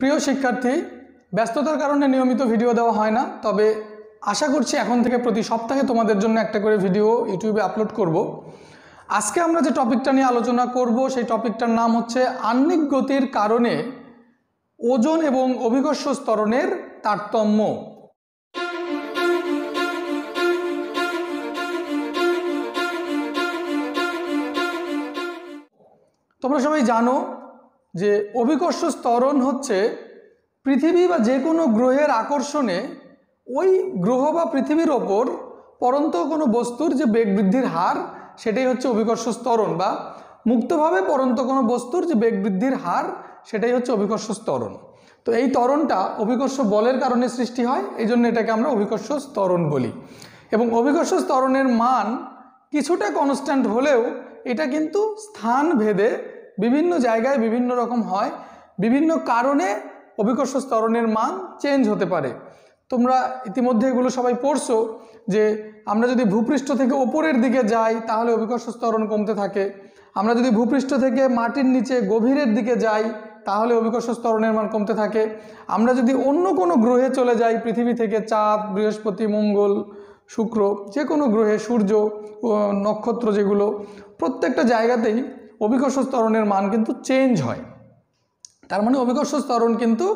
প্রিয় শিক্ষার্থী, ব্যস্ততার কারণে নিয়মিত ভিডিও দেওয়া হয় না, তবে আশা করছি এখন থেকে প্রতি সপ্তাহে তোমাদের জন্য একটা করে ভিডিও ইউটিউবে আপলোড করব। আজকে আমরা যে টপিকটা নিয়ে আলোচনা করব, সেই টপিকটার নাম হচ্ছে আহ্নিক গতির কারণে ওজন এবং অভিকর্ষ স্তরণের তারতম্য। তোমরা সবাই জানো যে অভিকর্ষ স্তরণ হচ্ছে পৃথিবী বা যে কোনো গ্রহের আকর্ষণে ওই গ্রহ বা পৃথিবীর ওপর পরন্ত কোনো বস্তুর যে বেগ বৃদ্ধির হার, সেটাই হচ্ছে অভিকর্ষ স্তরণ বা মুক্তভাবে পরন্ত কোনো বস্তুর যে বেগ বৃদ্ধির হার, সেটাই হচ্ছে অভিকর্ষ স্তরণ তো এই ত্বরণটা অভিকর্ষ বলের কারণে সৃষ্টি হয় এই জন্য এটাকে আমরা অভিকর্ষ স্তরণ বলি। এবং অভিকর্ষ স্তরণের মান কিছুটা কনস্ট্যান্ট হলেও এটা কিন্তু স্থান ভেদে বিভিন্ন জায়গায় বিভিন্ন রকম হয়, বিভিন্ন কারণে অভিকর্ষ স্তরণের মান চেঞ্জ হতে পারে। তোমরা ইতিমধ্যে এগুলো সবাই পড়ছো যে আমরা যদি ভূপৃষ্ঠ থেকে ওপরের দিকে যাই, তাহলে অভিকর্ষ স্তরণ কমতে থাকে। আমরা যদি ভূপৃষ্ঠ থেকে মাটির নিচে গভীরের দিকে যাই, তাহলে অভিকর্ষ স্তরণের মান কমতে থাকে। আমরা যদি অন্য কোনো গ্রহে চলে যাই, পৃথিবী থেকে চাঁদ, বৃহস্পতি, মঙ্গল, শুক্র যে কোনো গ্রহে, সূর্য নক্ষত্র যেগুলো, প্রত্যেকটা জায়গাতেই অভিকর্ষ স্তরণের মান কিন্তু চেঞ্জ হয়। তার মানে অভিকর্ষ স্তরণ কিন্তু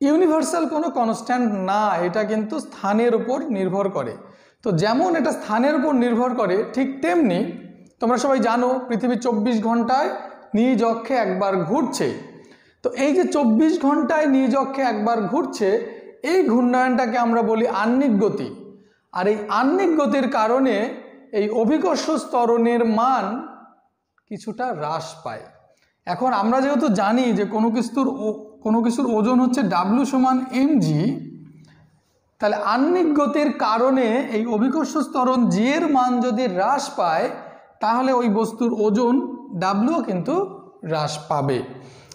ইউনিভার্সাল কোনো কনস্ট্যান্ট না, এটা কিন্তু স্থানের উপর নির্ভর করে। তো যেমন এটা স্থানের উপর নির্ভর করে, ঠিক তেমনি তোমরা সবাই জানো পৃথিবী চব্বিশ ঘন্টায় নিজ অক্ষে একবার ঘুরছে। তো এই যে চব্বিশ ঘন্টায় নিজ অক্ষে একবার ঘুরছে, এই ঘূর্ণায়নটাকে আমরা বলি আহ্নিক গতি। আর এই আহ্নিক গতির কারণে এই অভিকর্ষ স্তরণের মান কিছুটা হ্রাস পায়। এখন আমরা যেহেতু জানি যে কোনো কিছুর কোনো কিছুর ওজন হচ্ছে ডাব্লু সমান এম জি তাহলে আহ্নিক গতির কারণে এই অভিকর্ষ স্তরণ জি এর মান যদি হ্রাস পায়, তাহলে ওই বস্তুর ওজন ডাব্লুও কিন্তু হ্রাস পাবে।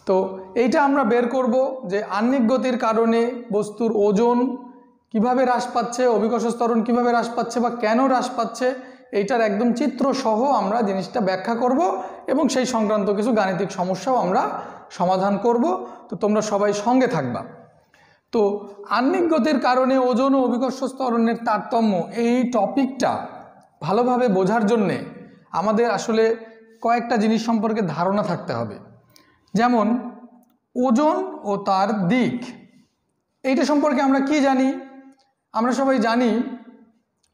তো এইটা আমরা বের করব যে আহ্নিক গতির কারণে বস্তুর ওজন কীভাবে হ্রাস পাচ্ছে, অভিকর্ষ স্তরণ কীভাবে হ্রাস পাচ্ছে বা কেন হ্রাস পাচ্ছে এইটার একদম চিত্র সহ আমরা জিনিসটা ব্যাখ্যা করব এবং সেই সংক্রান্ত কিছু গাণিতিক সমস্যাও আমরা সমাধান করব। তো তোমরা সবাই সঙ্গে থাকবা। তো আহ্নিক গতির কারণে ওজন ও অভিকর্ষ স্তরণের তারতম্য এই টপিকটা ভালোভাবে বোঝার জন্যে আমাদের আসলে কয়েকটা জিনিস সম্পর্কে ধারণা থাকতে হবে। যেমন, ওজন ও তার দিক। এইটা সম্পর্কে আমরা কি জানি? আমরা সবাই জানি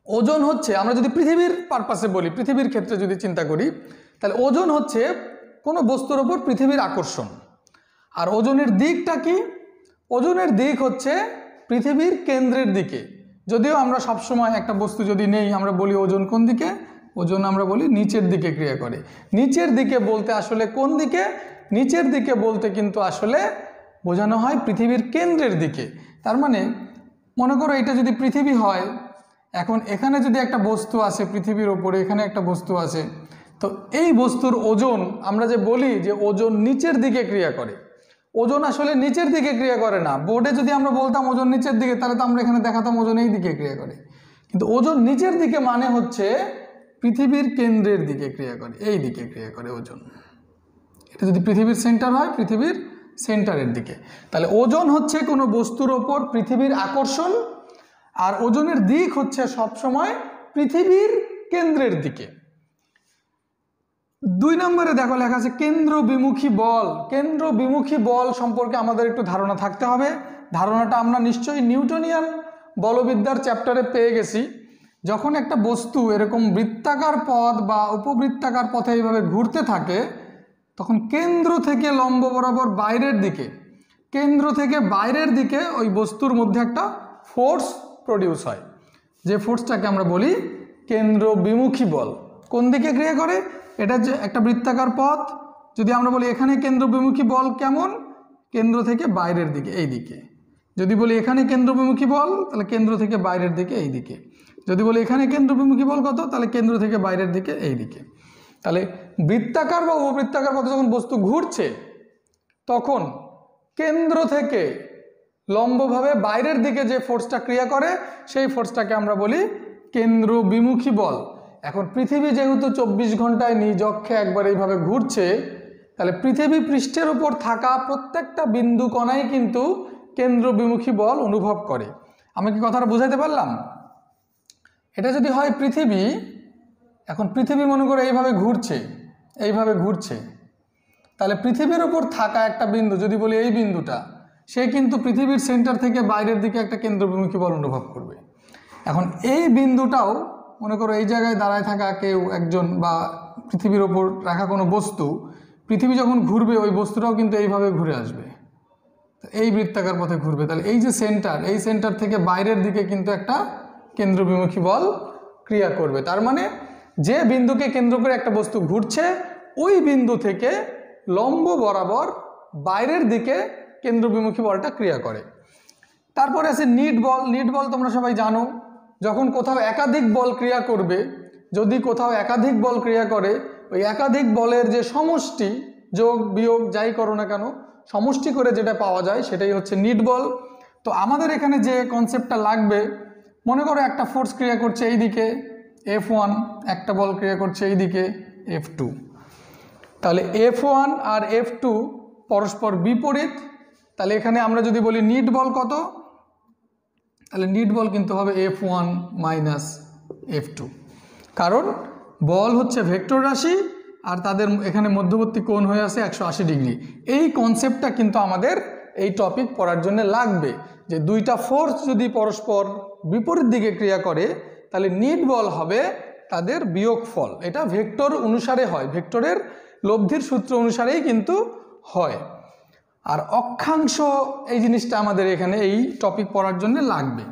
ওজন হচ্ছে, আমরা যদি পৃথিবীর পারপাসে বলি, পৃথিবীর ক্ষেত্রে যদি চিন্তা করি, তাহলে ওজন হচ্ছে কোনো বস্তুর ওপর পৃথিবীর আকর্ষণ। আর ওজনের দিকটা কি? ওজনের দিক হচ্ছে পৃথিবীর কেন্দ্রের দিকে। যদিও আমরা সবসময় একটা বস্তু যদি নেই, আমরা বলি ওজন কোন দিকে? ওজন আমরা বলি নিচের দিকে ক্রিয়া করে। নিচের দিকে বলতে আসলে কোন দিকে? নিচের দিকে বলতে কিন্তু আসলে বোঝানো হয় পৃথিবীর কেন্দ্রের দিকে। তার মানে মনে করো এটা যদি পৃথিবী হয় এখন এখানে যদি একটা বস্তু আছে পৃথিবীর ওপরে এখানে একটা বস্তু আছে তো এই বস্তুর ওজন আমরা যে বলি যে ওজন নিচের দিকে ক্রিয়া করে। ওজন আসলে নিচের দিকে ক্রিয়া করে না। বোর্ডে যদি আমরা বলতাম ওজন নিচের দিকে, তাহলে তো আমরা এখানে দেখাতাম ওজন এই দিকে ক্রিয়া করে। কিন্তু ওজন নিচের দিকে মানে হচ্ছে পৃথিবীর কেন্দ্রের দিকে ক্রিয়া করে, এই দিকে ক্রিয়া করে ওজন। এটা যদি পৃথিবীর সেন্টার হয়, পৃথিবীর সেন্টারের দিকে। তাহলে ওজন হচ্ছে কোনো বস্তুর ওপর পৃথিবীর আকর্ষণ আর ওজনের দিক হচ্ছে সবসময় পৃথিবীর কেন্দ্রের দিকে। দুই নম্বরে দেখো লেখা আছে, কেন্দ্র বিমুখী বল। কেন্দ্র বিমুখী বল সম্পর্কে আমাদের একটু ধারণা থাকতে হবে। ধারণাটা আমরা নিশ্চয়ই নিউটনিয়ান বলবিদ্যার চ্যাপ্টারে পেয়ে গেছি। যখন একটা বস্তু এরকম বৃত্তাকার পথ বা উপবৃত্তাকার পথে এইভাবে ঘুরতে থাকে, তখন কেন্দ্র থেকে লম্ব বরাবর বাইরের দিকে, কেন্দ্র থেকে বাইরের দিকে ওই বস্তুর মধ্যে একটা ফোর্স প্রডিউস হয়। যে ফোর্সটাকে আমরা বলি কেন্দ্র বিমুখী বল। কোন দিকে ক্রিয়া করে? এটা যে একটা বৃত্তাকার পথ। যদি আমরা বলি এখানে কেন্দ্র বিমুখী বল কেমন? কেন্দ্র থেকে বাইরের দিকে, এই দিকে। যদি বলি এখানে কেন্দ্র বিমুখী বল, তাহলে কেন্দ্র থেকে বাইরের দিকে, এই দিকে। যদি বলি এখানে কেন্দ্র বিমুখী বল কত? তাহলে কেন্দ্র থেকে বাইরের দিকে, এই দিকে। তাহলে বৃত্তাকার বা উপবৃত্তাকার পথে যখন বস্তু ঘুরছে, তখন কেন্দ্র থেকে লম্বভাবে বাইরের দিকে যে ফোর্সটা ক্রিয়া করে, সেই ফোর্সটাকে আমরা বলি কেন্দ্র বিমুখী বল। এখন পৃথিবী যেহেতু চব্বিশ ঘন্টায় নিজ অক্ষে একবার এইভাবে ঘুরছে, তাহলে পৃথিবী পৃষ্ঠের উপর থাকা প্রত্যেকটা বিন্দু কণাই কিন্তু কেন্দ্র বিমুখী বল অনুভব করে। আমি কি কথাটা বুঝাইতে পারলাম? এটা যদি হয় পৃথিবী, এখন পৃথিবী মনে করে এইভাবে ঘুরছে এইভাবে ঘুরছে, তাহলে পৃথিবীর ওপর থাকা একটা বিন্দু, যদি বলি এই বিন্দুটা সে কিন্তু পৃথিবীর সেন্টার থেকে বাইরের দিকে একটা কেন্দ্রবিমুখী বল অনুভব করবে। এখন এই বিন্দুটাও, মনে করো এই জায়গায় দাঁড়ায় থাকা কেউ একজন বা পৃথিবীর ওপর রাখা কোনো বস্তু, পৃথিবী যখন ঘুরবে, ওই বস্তুটাও কিন্তু এইভাবে ঘুরে আসবে। এই বৃত্তাকার পথে ঘুরবে। তাহলে এই যে সেন্টার এই সেন্টার থেকে বাইরের দিকে কিন্তু একটা কেন্দ্রবিমুখী বল ক্রিয়া করবে। তার মানে যে বিন্দুকে কেন্দ্র করে একটা বস্তু ঘুরছে, ওই বিন্দু থেকে লম্ব বরাবর বাইরের দিকে কেন্দ্রবিমুখী বলটা ক্রিয়া করে। তারপরে আছে নিট বল। নিট বল তোমরা সবাই জানো, যখন কোথাও একাধিক বল ক্রিয়া করবে, যদি কোথাও একাধিক বল ক্রিয়া করে, ওই একাধিক বলের যে সমষ্টি, যোগ, বিয়োগ, যাই করো না কেন, সমষ্টি করে যেটা পাওয়া যায় সেটাই হচ্ছে নিট বল। তো আমাদের এখানে যে কনসেপ্টটা লাগবে, মনে করো একটা ফোর্স ক্রিয়া করছে এই দিকে এফ ওয়ান একটা বল ক্রিয়া করছে এই দিকে এফ টু তাহলে এফ ওয়ান আর এফ টু পরস্পর বিপরীত তাহলে এখানে আমরা যদি বলি নিট বল কত? তাহলে নিট বল কিন্তু হবে F one minus F two কারণ বল হচ্ছে ভেক্টর রাশি আর তাদের এখানে মধ্যবর্তী কোণ হয়ে আছে একশো আশি ডিগ্রি। এই কনসেপ্টটা কিন্তু আমাদের এই টপিক পড়ার জন্য লাগবে যে দুইটা ফোর্স যদি পরস্পর বিপরীত দিকে ক্রিয়া করে, তাহলে নিট বল হবে তাদের বিয়োগ ফল এটা ভেক্টর অনুসারে হয়, ভেক্টরের লব্ধির সূত্র অনুসারেই কিন্তু হয়। আর অক্ষাংশ এই জিনিসটা আমাদের এখানে এই টপিক পড়ার জন্য লাগবে।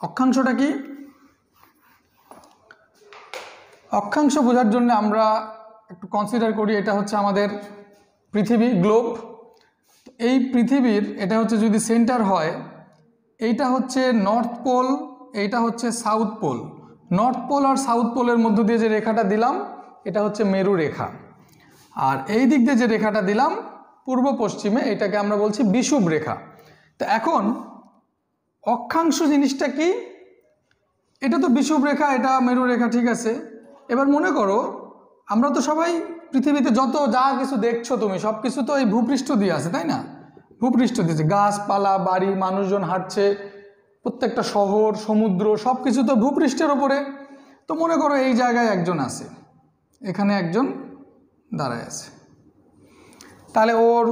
অক্ষাংশটা কি? অক্ষাংশ বোঝার জন্য আমরা একটু কনসিডার করি, এটা হচ্ছে আমাদের পৃথিবী গ্লোব এই পৃথিবীর, এটা হচ্ছে যদি সেন্টার হয়, এইটা হচ্ছে নর্থ পোল এইটা হচ্ছে সাউথ পোল নর্থ পোল আর সাউথ পোলের মধ্য দিয়ে যে রেখাটা দিলাম, এটা হচ্ছে মেরু রেখা। আর এই দিক দিয়ে যে রেখাটা দিলাম পূর্ব পশ্চিমে এটাকে আমরা বলছি বিষুব রেখা। তো এখন অক্ষাংশ জিনিসটা কি? এটা তো বিষুব রেখা, এটা মেরু রেখা, ঠিক আছে। এবার মনে করো, আমরা তো সবাই পৃথিবীতে যত যা কিছু দেখছ তুমি সব কিছু তো এই ভূপৃষ্ঠ দিয়ে আছে, তাই না? ভূপৃষ্ঠ দিয়েছে গাছপালা, বাড়ি, মানুষজন হাঁটছে, প্রত্যেকটা শহর, সমুদ্র সব কিছু তো ভূপৃষ্ঠের ওপরে। তো মনে করো এই জায়গায় একজন আছে, এখানে একজন দাঁড়ায় আছে। তাহলে ওর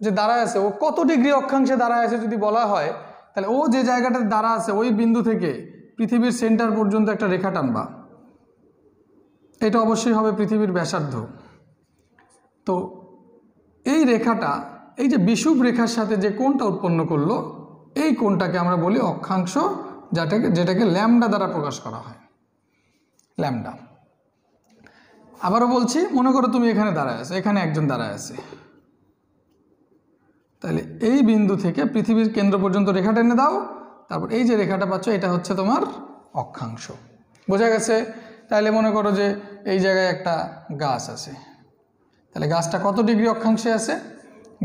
যে দাঁড়ায় আছে, ও কত ডিগ্রি অক্ষাংশে দাঁড়ায় আছে যদি বলা হয়, তাহলে ও যে জায়গাটা দাঁড়া আছে, ওই বিন্দু থেকে পৃথিবীর সেন্টার পর্যন্ত একটা রেখা টানবা। এটা অবশ্যই হবে পৃথিবীর ব্যাসার্ধ। তো এই রেখাটা, এই যে বিষুব রেখার সাথে যে কোণটা উৎপন্ন করল, এই কোণটাকে আমরা বলি অক্ষাংশ, যেটাকে যেটাকে ল্যামডা দ্বারা প্রকাশ করা হয়। ল্যামডা আবারও বলছি, মনে করো তুমি এখানে দাঁড়ায় আছে, এখানে একজন দাঁড়ায় আছে। তাহলে এই বিন্দু থেকে পৃথিবীর কেন্দ্র পর্যন্ত রেখা টেনে দাও, তারপর এই যে রেখাটা পাচ্ছ, এটা হচ্ছে তোমার অক্ষাংশ। বোঝা গেছে? তাহলে মনে করো যে এই জায়গায় একটা গাছ আছে। তাহলে গাছটা কত ডিগ্রি অক্ষাংশে আছে?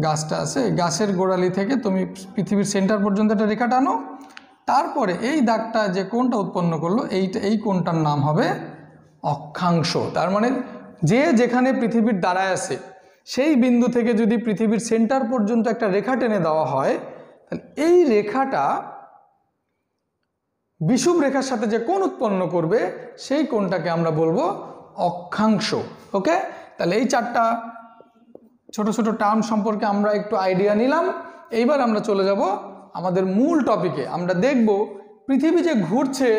গাছটা আছে গাছের গোড়ালি থেকে তুমি পৃথিবীর সেন্টার পর্যন্ত একটা রেখা টানো। তারপরে এই দাগটা যে কোনটা উৎপন্ন করল, এইটা, এই কোনটার নাম হবে অক্ষাংশ। তার মানে যে যেখানে পৃথিবীর দাঁড়ায় আছে, সেই বিন্দু থেকে যদি পৃথিবীর সেন্টার পর্যন্ত একটা রেখা টেনে দেওয়া হয়, তাহলে এই রেখাটা বিষুব রেখার সাথে যে কোণ উৎপন্ন করবে, সেই কোণটাকে আমরা বলব অক্ষাংশ। ওকে তাহলে এই চারটা ছোট ছোট টার্ম সম্পর্কে আমরা একটু আইডিয়া নিলাম। এইবার আমরা চলে যাব আমাদের মূল টপিকে আমরা দেখব পৃথিবী যে ঘুরছে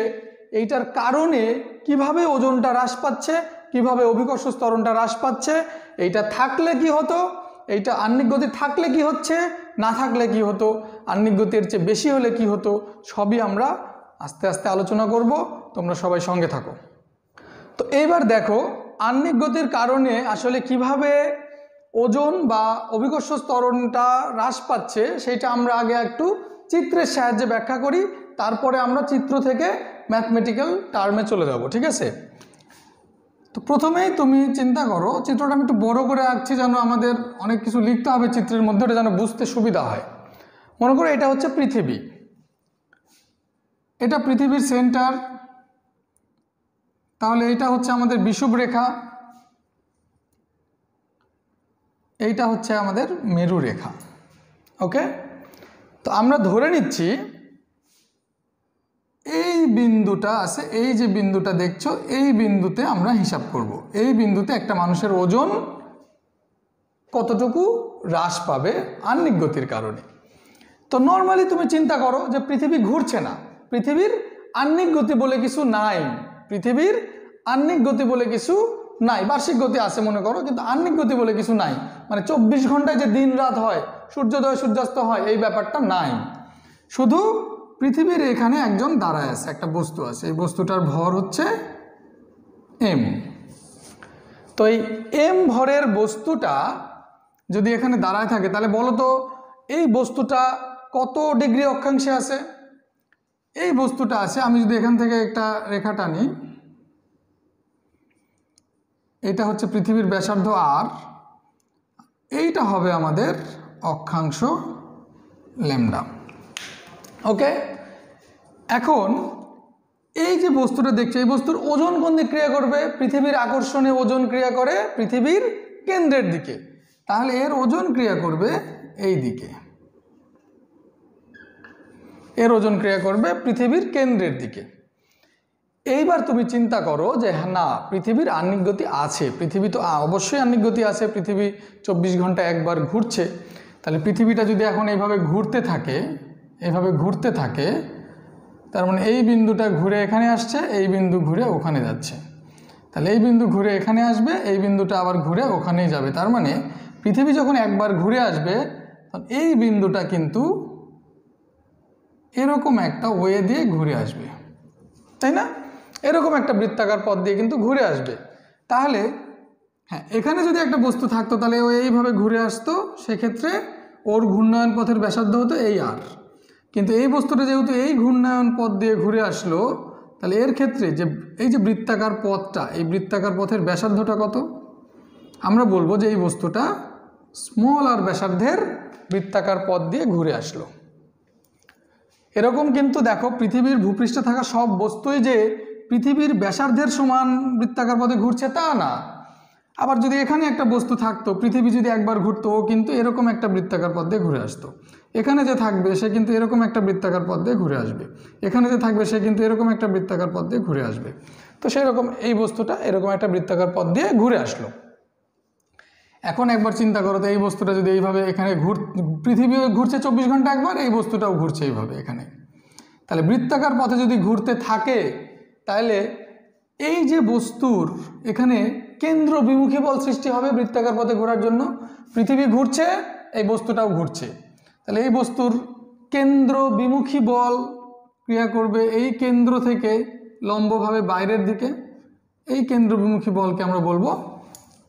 এইটার কারণে কীভাবে ওজনটা হ্রাস পাচ্ছে, কীভাবে অভিকর্ষ স্তরণটা হ্রাস পাচ্ছে, এইটা থাকলে কি হতো, এইটা আহ্নিক গতি থাকলে কি হচ্ছে, না থাকলে কি হতো আহ্নিক গতির চেয়ে বেশি হলে কি হতো, সবই আমরা আস্তে আস্তে আলোচনা করব, তোমরা সবাই সঙ্গে থাকো। তো এইবার দেখো আহ্নিক গতির কারণে আসলে কীভাবে ওজন বা অভিকর্ষ স্তরণটা হ্রাস পাচ্ছে, সেটা আমরা আগে একটু চিত্রের সাহায্যে ব্যাখ্যা করি, তারপরে আমরা চিত্র থেকে ম্যাথমেটিক্যাল টার্মে চলে যাব, ঠিক আছে? তো প্রথমেই তুমি চিন্তা করো, চিত্রটা আমি একটু বড় করে আঁকছি যেন আমাদের অনেক কিছু লিখতে হবে চিত্রের মধ্যে, ওটা যেন বুঝতে সুবিধা হয়। মনে করো এটা হচ্ছে পৃথিবী। এটা পৃথিবীর সেন্টার তাহলে এটা হচ্ছে আমাদের বিষুব রেখা এইটা হচ্ছে আমাদের মেরু রেখা ওকে তো আমরা ধরে নিচ্ছি এই বিন্দুটা আছে, এই যে বিন্দুটা দেখছ, এই বিন্দুতে আমরা হিসাব করব। এই বিন্দুতে একটা মানুষের ওজন কতটুকু হ্রাস পাবে আহ্নিক গতির কারণে। তো নর্মালি তুমি চিন্তা করো যে পৃথিবী ঘুরছে না, পৃথিবীর আহ্নিক গতি বলে কিছু নাই, পৃথিবীর আহ্নিক গতি বলে কিছু নাই, বার্ষিক গতি আছে মনে করো, কিন্তু আহ্নিক গতি বলে কিছু নাই। মানে চব্বিশ ঘন্টায় যে দিন রাত হয়, সূর্যোদয় সূর্যাস্ত হয়, এই ব্যাপারটা নাই। শুধু পৃথিবীর এখানে একজন দাঁড়ায় আছে, একটা বস্তু আছে। এই বস্তুটার ভর হচ্ছে এম তো এই এম ভরের বস্তুটা যদি এখানে দাঁড়ায় থাকে, তাহলে বলো তো এই বস্তুটা কত ডিগ্রি অক্ষাংশে আছে? এই বস্তুটা আছে, আমি যদি এখান থেকে একটা রেখা টানি, এটা হচ্ছে পৃথিবীর ব্যাসার্ধ আর এইটা হবে আমাদের অক্ষাংশ ল্যামডা। ওকে? এখন এই যে বস্তুটা দেখছে, এই বস্তুর ওজন কোন দিক ক্রিয়া করবে? পৃথিবীর আকর্ষণে ওজন ক্রিয়া করে পৃথিবীর কেন্দ্রের দিকে। তাহলে এর ওজন ক্রিয়া করবে এই দিকে। এর ওজন ক্রিয়া করবে পৃথিবীর কেন্দ্রের দিকে। এইবার তুমি চিন্তা করো যে, না, পৃথিবীর আহ্নিক গতি আছে। পৃথিবী তো অবশ্যই আহ্নিক গতি আছে। পৃথিবী চব্বিশ ঘণ্টা একবার ঘুরছে। তাহলে পৃথিবীটা যদি এখন এইভাবে ঘুরতে থাকে, এইভাবে ঘুরতে থাকে তার মানে এই বিন্দুটা ঘুরে এখানে আসছে, এই বিন্দু ঘুরে ওখানে যাচ্ছে। তাহলে এই বিন্দু ঘুরে এখানে আসবে, এই বিন্দুটা আবার ঘুরে ওখানেই যাবে। তার মানে পৃথিবী যখন একবার ঘুরে আসবে, তখন এই বিন্দুটা কিন্তু এরকম একটা ওয়ে দিয়ে ঘুরে আসবে। তাই না? এরকম একটা বৃত্তাকার পথ দিয়ে কিন্তু ঘুরে আসবে। তাহলে হ্যাঁ এখানে যদি একটা বস্তু থাকতো, তাহলে ও এইভাবে ঘুরে আসতো, সেক্ষেত্রে ওর ঘূর্ণায়ন পথের ব্যাসার্ধ হতো এই আর কিন্তু এই বস্তুটা যেহেতু এই ঘূর্ণায়ন পথ দিয়ে ঘুরে আসলো, তাহলে এর ক্ষেত্রে যে, এই যে বৃত্তাকার পথটা, এই বৃত্তাকার পথের ব্যাসার্ধটা কত? আমরা বলব যে এই বস্তুটা স্মল আর ব্যাসার্ধের বৃত্তাকার পথ দিয়ে ঘুরে আসলো। এরকম কিন্তু দেখো পৃথিবীর ভূপৃষ্ঠে থাকা সব বস্তুই যে পৃথিবীর ব্যাসার্ধের সমান বৃত্তাকার পথে ঘুরছে তা না। আবার যদি এখানে একটা বস্তু থাকতো, পৃথিবী যদি একবার ঘুরতো, ও কিন্তু এরকম একটা বৃত্তাকার পথ দিয়ে ঘুরে আসতো। এখানে যে থাকবে, সে কিন্তু এরকম একটা বৃত্তাকার পথ দিয়ে ঘুরে আসবে। এখানে যে থাকবে, সে কিন্তু এরকম একটা বৃত্তাকার পথ দিয়ে ঘুরে আসবে। তো সেই রকম এই বস্তুটা এরকম একটা বৃত্তাকার পথ দিয়ে ঘুরে আসলো। এখন একবার চিন্তা করো তো, এই বস্তুটা যদি এইভাবে এখানে ঘুর পৃথিবীও ঘুরছে চব্বিশ ঘণ্টা একবার, এই বস্তুটাও ঘুরছে এইভাবে এখানে। তাহলে বৃত্তাকার পথে যদি ঘুরতে থাকে, তাহলে এই যে বস্তুর এখানে কেন্দ্র বিমুখী বল সৃষ্টি হবে বৃত্তাকার পথে ঘোরার জন্য। পৃথিবী ঘুরছে, এই বস্তুটাও ঘুরছে। তাহলে এই বস্তুর কেন্দ্র বিমুখী বল ক্রিয়া করবে এই কেন্দ্র থেকে লম্বভাবে বাইরের দিকে। এই কেন্দ্র বিমুখী বলকে আমরা বলব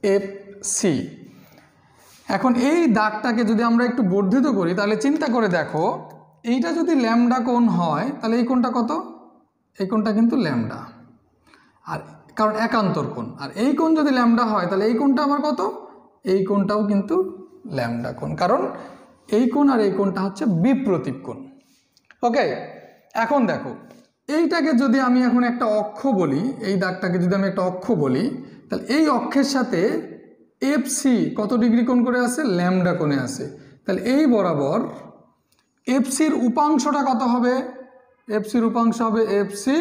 এফ সি এখন এই দাগটাকে যদি আমরা একটু বর্ধিত করি, তাহলে চিন্তা করে দেখো, এইটা যদি ল্যামডা কোণ হয়, তাহলে এই কোণটা কত? এই কোণটা কিন্তু ল্যামডা। আর কারণ একান্তর কোণ। আর এই কোণ যদি ল্যামডা হয়, তাহলে এই কোণটা আমার কত? এই কোণটাও কিন্তু ল্যামডা কোণ। কারণ এই কোণ আর এই কোণটা হচ্ছে বিপ্রতীপ কোণ। ওকে, এখন দেখো, এইটাকে যদি আমি এখন একটা অক্ষ বলি, এই দাগটাকে যদি আমি একটা অক্ষ বলি, তাহলে এই অক্ষের সাথে এফ সি কত ডিগ্রি কোণ করে আছে? ল্যামডা কোণে আছে। তাহলে এই বরাবর এফ সির উপাংশটা কত হবে? এফ সির উপাংশ হবে এফ সি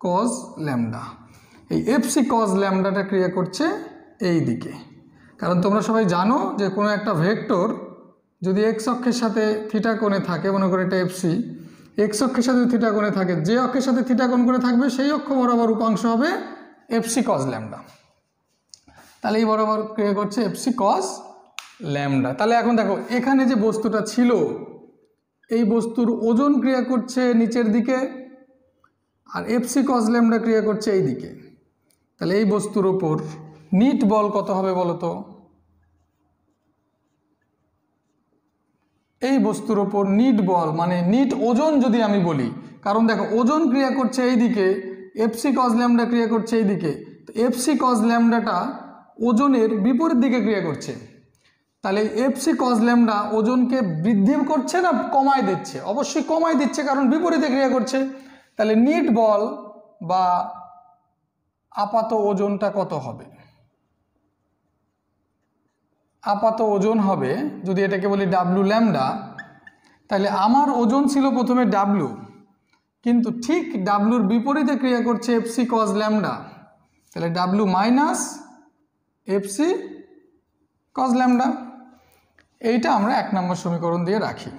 কজ ল্যামডা। এই এফ সি কজ ল্যামডাটা ক্রিয়া করছে এই দিকে। কারণ তোমরা সবাই জানো যে কোনো একটা ভেক্টর যদি এক্স অক্ষের সাথে থিটা কোণে থাকে, মনে করে এটা এফসি এক্স অক্ষের সাথে থিটা কোণে থাকে, যে অক্ষের সাথে থিটা কোণ করে থাকবে, সেই অক্ষ বরাবর উপাংশ হবে এফসি কজ ল্যামডা তাহলে এই বরাবর ক্রিয়া করছে এফসি কজ ল্যামডা তাহলে এখন দেখো, এখানে যে বস্তুটা ছিল, এই বস্তুর ওজন ক্রিয়া করছে নিচের দিকে, আর এফসি কজ ল্যামডা ক্রিয়া করছে এই দিকে তাহলে এই বস্তুর ওপর নিট বল কত হবে বলো তো এই বস্তুর ওপর নিট বল মানে নিট ওজন যদি আমি বলি, কারণ দেখো, ওজন ক্রিয়া করছে এই দিকে এফসি কজ ল্যামডা ক্রিয়া করছে এই দিকে তো এফসি কজ ল্যামডাটা ওজনের বিপরীত দিকে ক্রিয়া করছে। তাহলে এফসি কজ ল্যামডা ওজনকে বৃদ্ধি করছে না কমায় দিচ্ছে? অবশ্যই কমায় দিচ্ছে, কারণ বিপরীতে ক্রিয়া করছে। তাহলে নিট বল বা আপাত ওজনটা কত হবে? আপাত ওজন হবে, যদি এটাকে বলি ডাব্লু ল্যামডা তাহলে আমার ওজন ছিল প্রথমে ডাব্লু কিন্তু ঠিক ডাব্লুর বিপরীতে ক্রিয়া করছে এফসি কজ ল্যামডা তাহলে W minus FC cos lambda এইটা আমরা এক নম্বর সমীকরণ দিয়ে রাখি।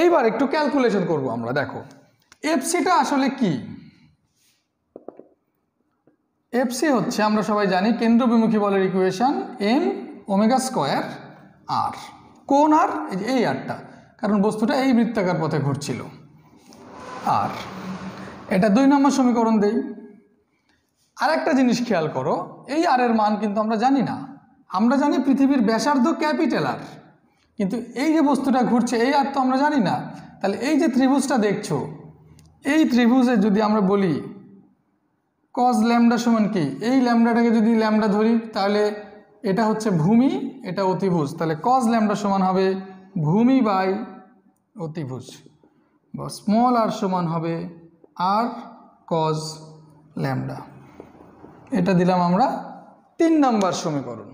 এইবার একটু ক্যালকুলেশন করব আমরা, দেখো। এফসিটা আসলে কি? এফসি হচ্ছে, আমরা সবাই জানি, কেন্দ্রবিমুখী বলের equation M omega square R কোন আর এই আরটা কারণ বস্তুটা এই বৃত্তাকার পথে ঘুরছিল। আর এটা দুই নম্বর সমীকরণ দেই। আর একটা জিনিস খেয়াল করো, এই আর এর মান কিন্তু আমরা জানি না। আমরা জানি পৃথিবীর ব্যাসার্ধ ক্যাপিটাল আর কিন্তু এই যে বস্তুটা ঘুরছে, এই আর তো আমরা জানি না। তাহলে এই যে ত্রিভুজটা দেখছ, এই ত্রিভুজে যদি আমরা বলি কজ ল্যামডা সমান কি? এই ল্যামডাটাকে যদি ল্যামডা ধরি, তাহলে এটা হচ্ছে ভূমি, এটা অতিভুজ। তাহলে কজ ল্যামডা সমান হবে ভূমি বাই অতিভুজ। বা স্মল আর সমান হবে আর কজ ল্যামডা এটা দিলাম আমরা তিন নাম্বার সমীকরণ।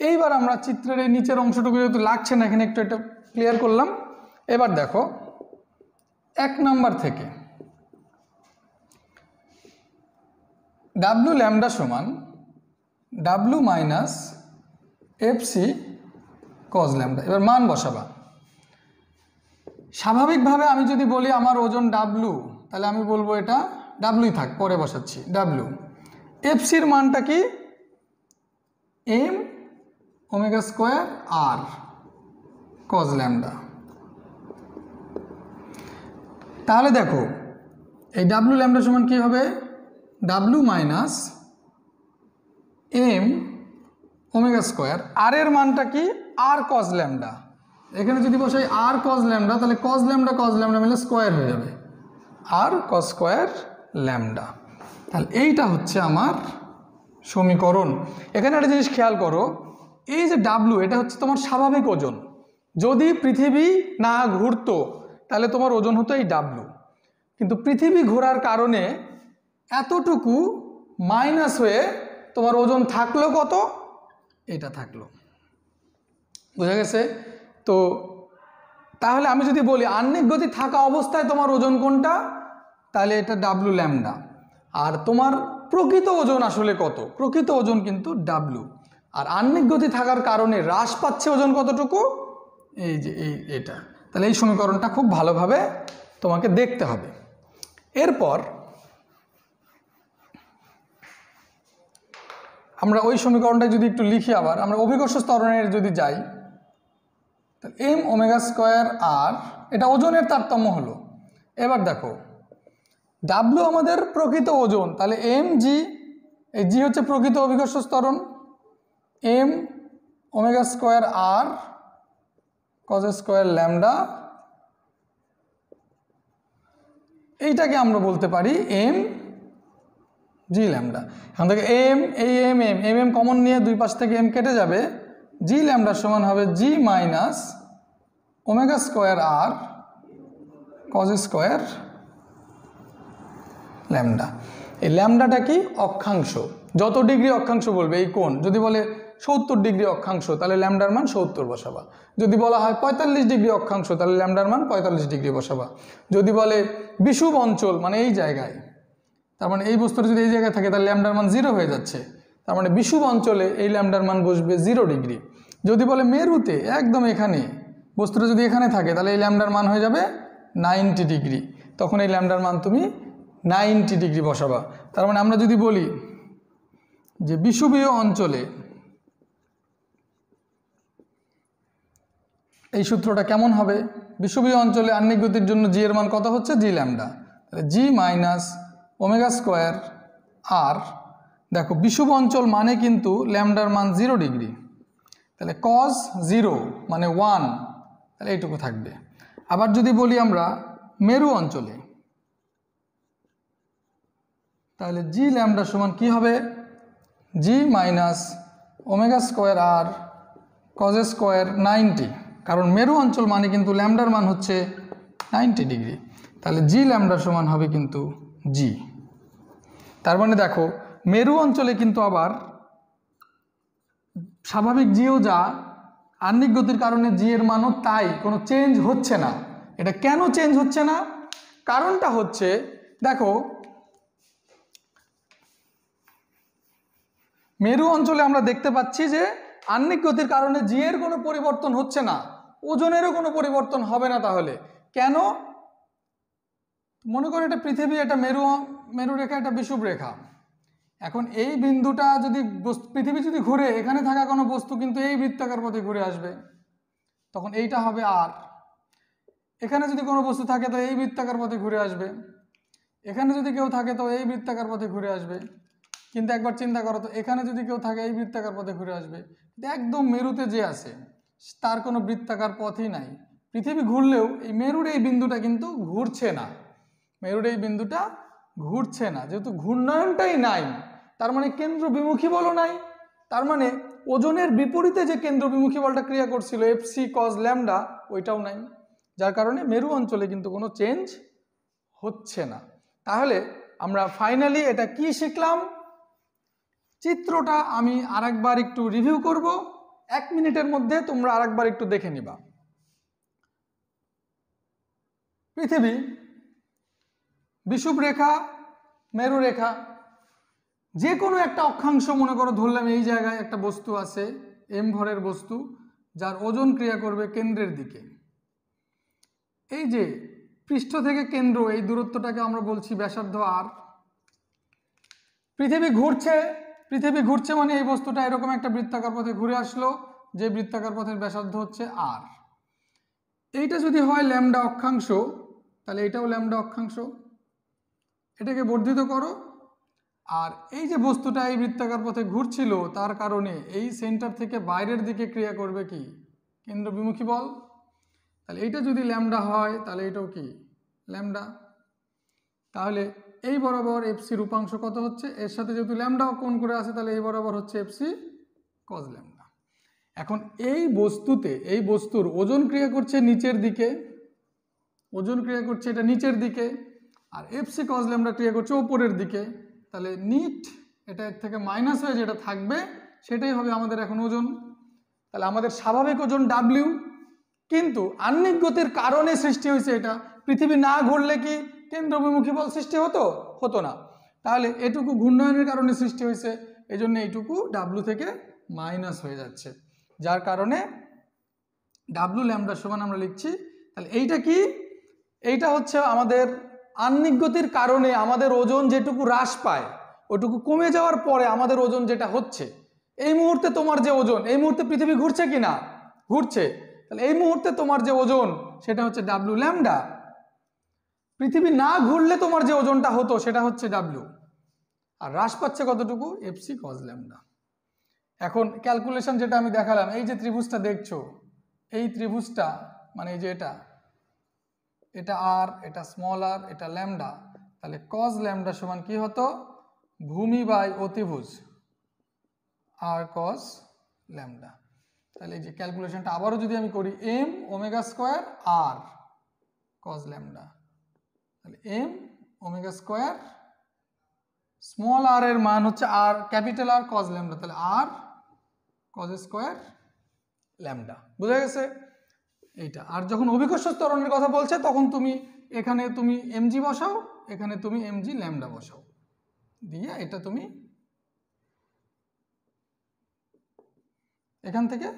এইবার আমরা চিত্রের এই নিচের অংশটুকু যেহেতু লাগছে না, এখানে একটু এটা ক্লিয়ার করলাম। এবার দেখো, এক নাম্বার থেকে ডাব্লু ল্যামডা সমান W minus FC cos lambda এবার মান বসাবা। স্বাভাবিকভাবে আমি যদি বলি আমার ওজন ডাব্লু তাহলে আমি বলব এটা ডাব্লুই থাক, পরে বসাচ্ছি। ডাব্লু এফসির মানটা কি? M omega square R cos lambda তাহলে দেখো, এই ডাব্লু ল্যামডা সমান কি হবে? W minus M omega square. R এর মানটা কি? R cos lambda. এখানে যদি বসাই আর কজ ল্যামডা, তাহলে কজ ল্যামডা কজ ল্যামডা মিলে স্কোয়ার হয়ে যাবে। R cos square lambda. তাহলে এইটা হচ্ছে আমার সমীকরণ। এখানে একটা জিনিস খেয়াল করো, এই যে ডাব্লু এটা হচ্ছে তোমার স্বাভাবিক ওজন। যদি পৃথিবী না ঘুরতো, তাহলে তোমার ওজন হতো এই ডাব্লু কিন্তু পৃথিবী ঘোরার কারণে এতটুকু মাইনাস হয়ে তোমার ওজন থাকল কত? এটা থাকল। বোঝা গেছে? তো তাহলে আমি যদি বলি, আহ্নিক গতি থাকা অবস্থায় তোমার ওজন কোনটা? তাহলে এটা ডাব্লু ল্যামডা আর তোমার প্রকৃত ওজন আসলে কত? প্রকৃত ওজন কিন্তু ডাব্লু আর আহ্নিক গতি থাকার কারণে হ্রাস পাচ্ছে ওজন কতটুকু? এই যে, এই, এটা। তাহলে এই সমীকরণটা খুব ভালোভাবে তোমাকে দেখতে হবে। এরপর আমরা ওই সমীকরণটা যদি একটু লিখি আবার, আমরা অভিকর্ষ স্তরণের যদি যাই এম ওমেগা স্কোয়ার আর এটা ওজনের তারতম্য হলো। এবার দেখো ডাব্লু আমাদের প্রকৃত ওজন, তাহলে এম জি এই জি হচ্ছে প্রকৃত অভিকর্ষ স্তরণ M omega square R cos square lambda এইটাকে আমরা বলতে পারি এম জি ল্যামডা। এখান থেকে এম, এই M M M M common নিয়ে দুই পাশ থেকে এম কেটে যাবে। জি ল্যামডার সমান হবে G minus omega square R cos square lambda. এই ল্যামডাটা কি? অক্ষাংশ। যত ডিগ্রি অক্ষাংশ বলবে এই কোণ, যদি বলে সত্তর ডিগ্রি অক্ষাংশ, তাহলে ল্যামডার মান সত্তর বসাবা। যদি বলা হয় পঁয়তাল্লিশ ডিগ্রি অক্ষাংশ, তাহলে ল্যামডার মান পঁয়তাল্লিশ ডিগ্রি বসাবা। যদি বলে বিষুব অঞ্চল মানে এই জায়গায় তার মানে এই বস্তুটা যদি এই জায়গায় থাকে, তাহলে ল্যামডার মান জিরো হয়ে যাচ্ছে। তার মানে বিষুব অঞ্চলে এই ল্যামডার মান বসবে জিরো ডিগ্রি যদি বলে মেরুতে, একদম এখানে, বস্তুটা যদি এখানে থাকে, তাহলে এই ল্যামডার মান হয়ে যাবে নাইনটি ডিগ্রি তখন এই ল্যামডার মান তুমি নাইনটি ডিগ্রি বসাবা। তার মানে আমরা যদি বলি যে বিষুবীয় অঞ্চলে এই সূত্রটা কেমন হবে? বিষুবীয় অঞ্চলে আহ্নিক গতির জন্য জি এর মান কত হচ্ছে? G lambda. তাহলে G minus omega square R, দেখো বিষুব অঞ্চল মানে কিন্তু ল্যামডার মান জিরো ডিগ্রি। তাহলে কজ জিরো মানে ওয়ান, তাহলে এইটুকু থাকবে। আবার যদি বলি আমরা মেরু অঞ্চলে, তাহলে জি ল্যামডা সমান কি হবে? G minus omega square R cos square ninety, কারণ মেরু অঞ্চল মানে কিন্তু ল্যামডার মান হচ্ছে নাইনটি ডিগ্রি। তাহলে জি ল্যামডা সমান হবে কিন্তু জি। তার মানে দেখো, মেরু অঞ্চলে কিন্তু আবার স্বাভাবিক জিও যা আহ্নিক গতির কারণে জি এর মানও তাই, কোনো চেঞ্জ হচ্ছে না। এটা কেন চেঞ্জ হচ্ছে না? কারণটা হচ্ছে, দেখো, মেরু অঞ্চলে আমরা দেখতে পাচ্ছি যে আহ্নিক গতির কারণে জি এর কোনো পরিবর্তন হচ্ছে না। ওজনেরও কোনো পরিবর্তন হবে না তাহলে। কেন? মনে করো এটা পৃথিবী এটা মেরু মেরু রেখা এটা বিষুব রেখা। এখন এই বিন্দুটা যদি পৃথিবী যদি ঘুরে, এখানে থাকা কোনো বস্তু কিন্তু এই বৃত্তাকার পথে ঘুরে আসবে। তখন এইটা হবে আর। এখানে যদি কোনো বস্তু থাকে তো এই বৃত্তাকার পথে ঘুরে আসবে। এখানে যদি কেউ থাকে তো এই বৃত্তাকার পথে ঘুরে আসবে। কিন্তু একবার চিন্তা করো তো, এখানে যদি কেউ থাকে, এই বৃত্তাকার পথে ঘুরে আসবে। একদম মেরুতে যে আছে, তার কোনো বৃত্তাকার পথই নাই। পৃথিবী ঘুরলেও এই মেরুর এই বিন্দুটা কিন্তু ঘুরছে না। মেরুর এই বিন্দুটা ঘুরছে না। যেহেতু ঘূর্ণায়নটাই নাই, তার মানে কেন্দ্র বিমুখী বলও নাই, তার মানে ওজনের বিপরীতে যে কেন্দ্র বিমুখী বলটা ক্রিয়া করছিল এফসি কজ ল্যামডা ওইটাও নাই। যার কারণে মেরু অঞ্চলে কিন্তু কোনো চেঞ্জ হচ্ছে না। তাহলে আমরা ফাইনালি এটা কি শিখলাম? চিত্রটা আমি আরেকবার একটু রিভিউ করব। এক মিনিটের মধ্যে তোমরা আরেকবার একটু দেখে নিবা। পৃথিবী বিষুব রেখা মেরু রেখা যে কোনো একটা অক্ষাংশ মনে করো ধরলাম এই জায়গায় একটা বস্তু আছে এম ভরের বস্তু, যার ওজন ক্রিয়া করবে কেন্দ্রের দিকে। এই যে পৃষ্ঠ থেকে কেন্দ্র, এই দূরত্বটাকে আমরা বলছি ব্যাসার্ধ আর পৃথিবী ঘুরছে পৃথিবী ঘুরছে মানে এই বস্তুটা এরকম একটা বৃত্তাকার পথে ঘুরে আসলো, যে বৃত্তাকার পথের ব্যাসার্ধ হচ্ছে আর এইটা যদি হয় ল্যামডা অক্ষাংশ, তাহলে এটাও ল্যামডা অক্ষাংশ। এটাকে বর্ধিত করো। আর এই যে বস্তুটা এই বৃত্তাকার পথে ঘুরছিল, তার কারণে এই সেন্টার থেকে বাইরের দিকে ক্রিয়া করবে কি? কেন্দ্র বিমুখী বল। তাহলে এইটা যদি ল্যামডা হয়, তাহলে এটাও কি? ল্যামডা তাহলে এই বরাবর এফসি রূপাংশ কত হচ্ছে? এর সাথে যেহেতু ল্যামডা কোন করে আছে তাহলে এই বরাবর হচ্ছে এফসি কজ ল্যামডা এখন এই বস্তুতে, এই বস্তুর ওজন ক্রিয়া করছে নিচের দিকে। ওজন ক্রিয়া করছে এটা নিচের দিকে। আর এফসি কজ ল্যামডা ক্রিয়া করছে ওপরের দিকে, তাহলে নিট এটা এর থেকে মাইনাস হয়ে যেটা থাকবে, সেটাই হবে আমাদের এখন ওজন। তাহলে আমাদের স্বাভাবিক ওজন ডাব্লিউ কিন্তু আহ্নিক গতির কারণে সৃষ্টি হয়েছে এটা। পৃথিবী না ঘুরলে কি কেন্দ্রবিমুখী বল সৃষ্টি হতো? হতো না। তাহলে এটুকু ঘূর্ণায়নের কারণে সৃষ্টি হয়েছে এই জন্য এইটুকু ডাব্লু থেকে মাইনাস হয়ে যাচ্ছে। যার কারণে ডাব্লু ল্যামডা সমান আমরা লিখছি। তাহলে এইটা কি? এইটা হচ্ছে আমাদের আহ্নিক গতির কারণে আমাদের ওজন যেটুকু হ্রাস পায়, ওটুকু কমে যাওয়ার পরে আমাদের ওজন যেটা হচ্ছে, এই মুহূর্তে তোমার যে ওজন, এই মুহূর্তে পৃথিবী ঘুরছে কি না? ঘুরছে। তাহলে এই মুহূর্তে তোমার যে ওজন, সেটা হচ্ছে ডাব্লু ল্যামডা। পৃথিবী না ঘুরলে তোমার যে ওজনটা হতো, সেটা হচ্ছে ডাব্লু আর হ্রাস পাচ্ছে কতটুকু? FC cos lambda. এখন ক্যালকুলেশন যেটা আমি দেখালাম, এই যে ত্রিভুজটা দেখছ, এই ত্রিভুজটা মানে এই যে এটা এটা আর এটা স্মল আর এটা ল্যামডা তাহলে কজ ল্যামডা সমান কি হতো? ভূমি বাই অতিভুজ আর কজ ল্যামডা তাহলে এই যে ক্যালকুলেশনটা আবারও যদি আমি করি M omega square R cos lambda তাহলে M omega square small R এর মান হচ্ছে R capital R cos lambda তাহলে আর কজ স্কোয়ার ল্যামডা বোঝা গেছে? এইটা। আর যখন অভিকর্ষ ত্বরণের কথা বলছে, তখন তুমি এখানে তুমি এমজি বসাও, এখানে তুমি এমজি ল্যামডা বসাও। দিয়ে এটা তুমি এখান থেকে,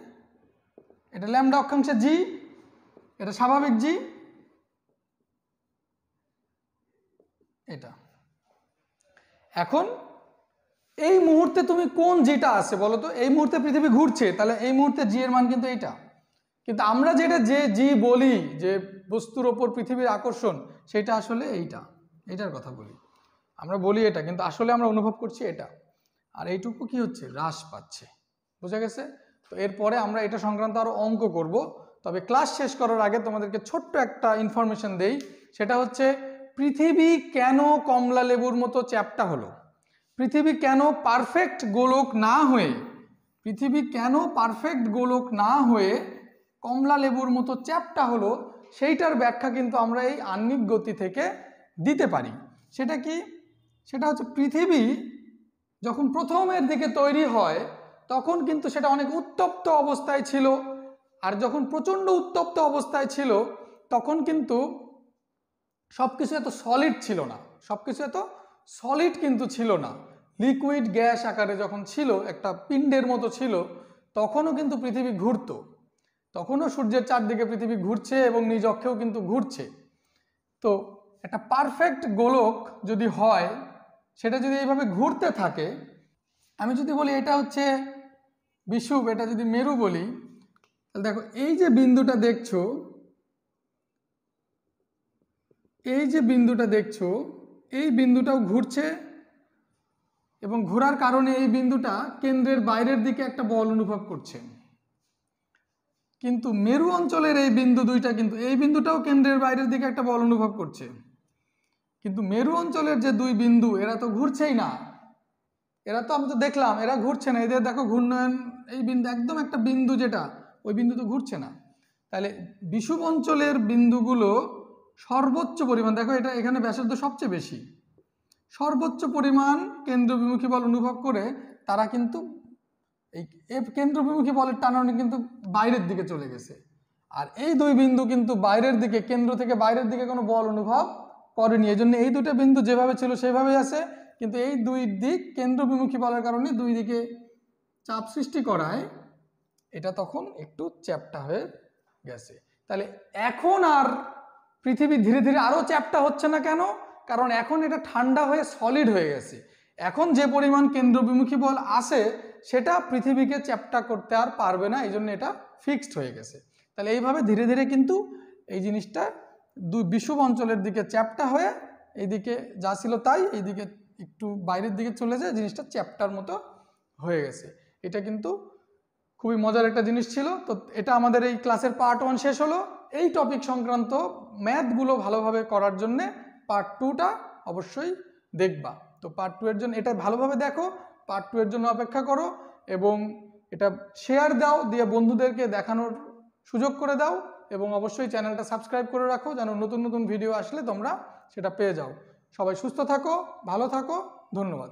এটা ল্যামডা অক্ষাংশে জি এটা স্বাভাবিক জি এটা। এখন এই মুহূর্তে তুমি কোন জিটা আছে বলো তো? এই মুহূর্তে পৃথিবী ঘুরছে, তাহলে এই মুহূর্তে জি এর মান কিন্তু এইটা। কিন্তু আমরা যেটা যে, জি বলি যে, বস্তুর ওপর পৃথিবীর আকর্ষণ, সেটা আসলে এইটা এইটার কথা বলি। আমরা বলি এটা, কিন্তু আসলে আমরা অনুভব করছি এটা। আর এইটুকু কি হচ্ছে? হ্রাস পাচ্ছে। বোঝা গেছে? তো এরপরে আমরা এটা সংক্রান্ত আরও অঙ্ক করব। তবে ক্লাস শেষ করার আগে তোমাদেরকে ছোট্ট একটা ইনফরমেশন দেই। সেটা হচ্ছে, পৃথিবী কেন কমলা লেবুর মতো চ্যাপটা হলো? পৃথিবী কেন পারফেক্ট গোলক না হয়ে, পৃথিবী কেন পারফেক্ট গোলক না হয়ে কমলা লেবুর মতো চ্যাপটা হলো সেইটার ব্যাখ্যা কিন্তু আমরা এই আহ্নিক গতি থেকে দিতে পারি। সেটা কি? সেটা হচ্ছে পৃথিবী যখন প্রথমের দিকে তৈরি হয়, তখন কিন্তু সেটা অনেক উত্তপ্ত অবস্থায় ছিল। আর যখন প্রচণ্ড উত্তপ্ত অবস্থায় ছিল, তখন কিন্তু সব কিছু এত সলিড ছিল না। সব কিছু এত সলিড কিন্তু ছিল না। লিকুইড গ্যাস আকারে যখন ছিল, একটা পিণ্ডের মতো ছিল, তখনও কিন্তু পৃথিবী ঘুরতো। তখনও সূর্যের চারদিকে পৃথিবী ঘুরছে এবং নিজ অক্ষেও কিন্তু ঘুরছে। তো একটা পারফেক্ট গোলক যদি হয়, সেটা যদি এইভাবে ঘুরতে থাকে, আমি যদি বলি এটা হচ্ছে বিষুব এটা যদি মেরু বলি, তাহলে দেখো এই যে বিন্দুটা দেখছ, এই যে বিন্দুটা দেখছ, এই বিন্দুটাও ঘুরছে এবং ঘোরার কারণে এই বিন্দুটা কেন্দ্রের বাইরের দিকে একটা বল অনুভব করছে। কিন্তু মেরু অঞ্চলের এই বিন্দু দুইটা কিন্তু, এই বিন্দুটাও কেন্দ্রের বাইরের দিকে একটা বল অনুভব করছে। কিন্তু মেরু অঞ্চলের যে দুই বিন্দু, এরা তো ঘুরছেই না। এরা তো আমি তো দেখলাম, এরা ঘুরছে না। এদের দেখো ঘূর্ণয়ন, এই বিন্দু, একদম একটা বিন্দু যেটা, ওই বিন্দু তো ঘুরছে না। তাহলে বিষুব অঞ্চলের বিন্দুগুলো সর্বোচ্চ পরিমাণ, দেখো এটা এখানে ব্যাসার্ধ সবচেয়ে বেশি। সর্বোচ্চ পরিমাণ কেন্দ্রবিমুখী বল অনুভব করে তারা কিন্তু এই কেন্দ্রবিমুখী বলের টানানো কিন্তু বাইরের দিকে চলে গেছে। আর এই দুই বিন্দু কিন্তু বাইরের দিকে, কেন্দ্র থেকে বাইরের দিকে কোনো বল অনুভব করেনি। এই জন্য এই দুটো বিন্দু যেভাবে ছিল সেভাবেই আছে। কিন্তু এই দুই দিক কেন্দ্রবিমুখী বলের কারণে দুই দিকে চাপ সৃষ্টি করায়, এটা তখন একটু চ্যাপ্টা হয়ে গেছে। তাহলে এখন আর পৃথিবী ধীরে ধীরে আরও চ্যাপ্টা হচ্ছে না কেন? কারণ এখন এটা ঠান্ডা হয়ে সলিড হয়ে গেছে। এখন যে পরিমাণ কেন্দ্রবিমুখী বল আসে সেটা পৃথিবীকে চ্যাপ্টা করতে আর পারবে না এই জন্য এটা ফিক্সড হয়ে গেছে। তাহলে এইভাবে ধীরে ধীরে কিন্তু এই জিনিসটা দুই বিষুব অঞ্চলের দিকে চ্যাপ্টা হয়ে এইদিকে যা ছিল তাই এইদিকে একটু বাইরের দিকে চলে যায়, জিনিসটা চ্যাপ্টার মতো হয়ে গেছে। এটা কিন্তু খুবই মজার একটা জিনিস ছিল। তো এটা আমাদের এই ক্লাসের পার্ট ওয়ান শেষ হলো। এই টপিক সংক্রান্ত ম্যাথগুলো ভালোভাবে করার জন্যে পার্ট টুটা অবশ্যই দেখবা। তো পার্ট টু এর জন্য এটা ভালোভাবে দেখো। পার্ট টু এর জন্য অপেক্ষা করো এবং এটা শেয়ার দাও, দিয়ে বন্ধুদেরকে দেখানোর সুযোগ করে দাও এবং অবশ্যই চ্যানেলটা সাবস্ক্রাইব করে রাখো যেন নতুন নতুন ভিডিও আসলে তোমরা সেটা পেয়ে যাও। সবাই সুস্থ থাকো, ভালো থাকো, ধন্যবাদ।